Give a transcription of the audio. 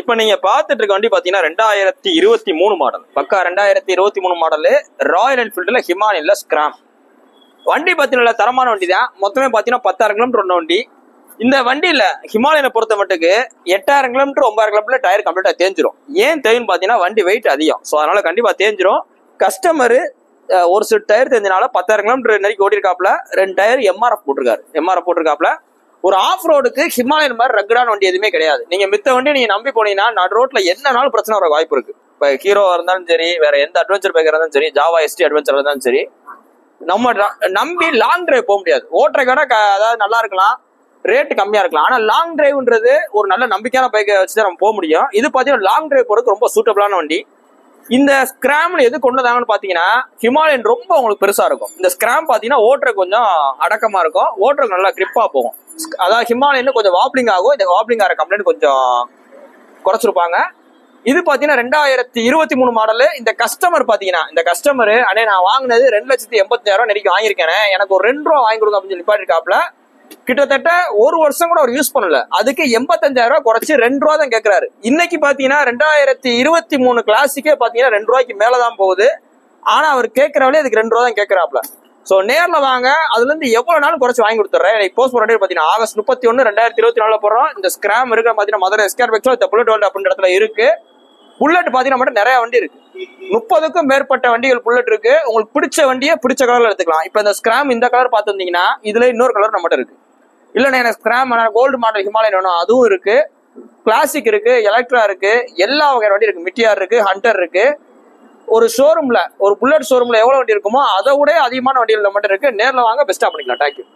இப்போ நீங்க பாத்துட்டு இருக்க வண்டி பாத்தீங்கன்னா ரெண்டாயிரத்தி இருபத்தி மூணு மாடல் பக்கா ரெண்டாயிரத்தி இருபத்தி மூணு மாடலு ராயல் என்ஃபீல்டுல ஹிமாலயன்ல ஸ்கிராம் வண்டி பாத்தீங்கன்னா தரமான வண்டி தான் மொத்தமே பாத்தீங்கன்னா பத்தாயிரம் கிலோமீட்டர் ஒன்று வண்டி. இந்த வண்டியில ஹிமாலயனை பொறுத்த மட்டுக்கு எட்டாயிரம் கிலோமீட்டர் ஒன்பதாயிரம் கிலோமீட்டர் டயர் கம்ப்ளீட்டா தேஞ்சிரும். ஏன் தேயும் பாத்தீங்கன்னா வண்டி வெயிட் அதிகம். ஸோ அதனால கண்டிப்பா தேஞ்சிரும். கஸ்டமரு ஒரு சில டயர் தெரிஞ்சனால பத்தாயிரம் கிலோமீட்டர் நெருக்கி ஓடிருக்காப்ல ரெண்டு டயர் எம்ஆர்எஃப் போட்டிருக்காரு. எம்ஆர்எஃப் போட்டிருக்காப்ல ஒரு ஆஃப் ரோடுக்கு ஹிமாலயன் மாதிரி ரக்கடான வண்டி எதுவுமே கிடையாது. நீங்க மித்த வண்டி நீங்க நம்பி போனீங்கன்னா நடு ரோட்ல என்னனாலும் பிரச்சனை வர வாய்ப்பு இருக்கு. இப்போ ஹீரோ இருந்தாலும் சரி வேற எந்த அட்வென்ச்சர் பைக்காக இருந்தாலும் சரி ஜாவா எஸ்டி அட்வென்ச்சர் இருந்தாலும் சரி நம்ம நம்பி லாங் டிரைவ் போக முடியாது. ஓட்டுற கடை அதாவது நல்லா இருக்கலாம் ரேட் கம்மியா இருக்கலாம். ஆனா லாங் டிரைவ்ன்றது ஒரு நல்ல நம்பிக்கையான பைக்கை வச்சு தான் நம்ம போக முடியும். இது பார்த்தீங்கன்னா லாங் டிரைவ் போறதுக்கு ரொம்ப சூட்டபிளான வண்டி. இந்த ஸ்கிராம்ல எது கொண்டு வந்தாங்கன்னு பாத்தீங்கன்னா ஹிமாலயன் ரொம்ப உங்களுக்கு பெருசா இருக்கும். இந்த ஸ்கிராம் பாத்தீங்கன்னா ஓட்டுற கொஞ்சம் அடக்கமா இருக்கும். ஓட்டுறதுக்கு நல்லா கிரிப்பா போகும். அதாவது ஹிமாலயன்ல கொஞ்சம் வாப்ளிங் ஆகும். இந்த வாப்ளிங் ஆகிற கம்ப்ளைண்ட் கொஞ்சம் குறைச்சிருப்பாங்க. இது பாத்தீங்கன்னா ரெண்டாயிரத்தி இருபத்தி மூணு மாடலு இந்த கஸ்டமர் பாத்தீங்கன்னா இந்த கஸ்டமர் அண்ணே நான் வாங்கினது ரெண்டு லட்சத்தி எண்பத்தாயிரம் நெருக்கி வாங்கியிருக்கேன். எனக்கு ஒரு ரெண்டு ரூபா வாங்கி கொடுங்க அப்படின்னு சொல்லி நிப்பாட்டிருக்காப்ல கிட்டத்தட்ட ஒரு வருஷம் கூட அவர் யூஸ் பண்ணல. அதுக்கு எண்பத்தஞ்சாயிரம் ரூபாய் குறைச்சு ரெண்டு ரூபா தான் கேட்கிறாரு இன்னைக்கு பாத்தீங்கன்னா ரெண்டாயிரத்தி இருபத்தி மூணு கிளாஸுக்கே பாத்தீங்கன்னா ரெண்டு ரூபாய்க்கு மேலதான் போகுது. ஆனா அவர் கேட்கிறவளே அதுக்கு ரெண்டு ரூபா தான் கேட்கிறாப்ல ஸோ நேரில் வாங்க. அதுலேருந்து எவ்வளோ எவ்வளவு நாளும் குறைச்சி வாங்கி கொடுத்துறேன். எனக்கு போஸ்ட் பண்ணி பார்த்தீங்கன்னா ஆகஸ்ட் முப்பத்தி ஒன்று ரெண்டாயிரத்தி இருபத்தி நாலில் போடுறோம். இந்த ஸ்கிராம் இருக்கிற பார்த்தீங்கன்னா மதுரை எஸ்கேர் பெக்ஸோ இந்த புல்லட் வேல்டு அப்படின்ற இடத்துல இருக்கு. புல்லட் பார்த்தீங்கன்னா மட்டும் நிறைய வண்டி இருக்கு. முப்பதுக்கும் மேற்பட்ட வண்டிகள் புல்லட் இருக்கு. உங்களுக்கு பிடிச்ச வண்டியை பிடிச்ச கலர்ல எடுத்துக்கலாம். இப்போ இந்த ஸ்கிராம் இந்த கலர் பார்த்துருந்தீங்கன்னா இதுல இன்னொரு கலர் நம்மகிட்ட இருக்கு. இல்லைண்ணா எனக்கு ஸ்கிராம் கோல்டு மாடல் ஹிமாலயன் வேணும். அதுவும் இருக்கு. கிளாசிக் இருக்கு எலக்ட்ரா இருக்கு. எல்லா வகையான வண்டி இருக்கு. மிட்டியார் இருக்கு ஹண்டர் இருக்கு. ஒரு ஷோரூம்ல ஒரு புல்லட் ஷோரூம்ல எவ்வளவு வண்டி இருக்குமோ அதை விட அதிகமான வண்டிகள் நம்மகிட்ட இருக்கு. நேர்ல வாங்க பெஸ்டா பண்ணிக்கலாம். தேங்க்யூ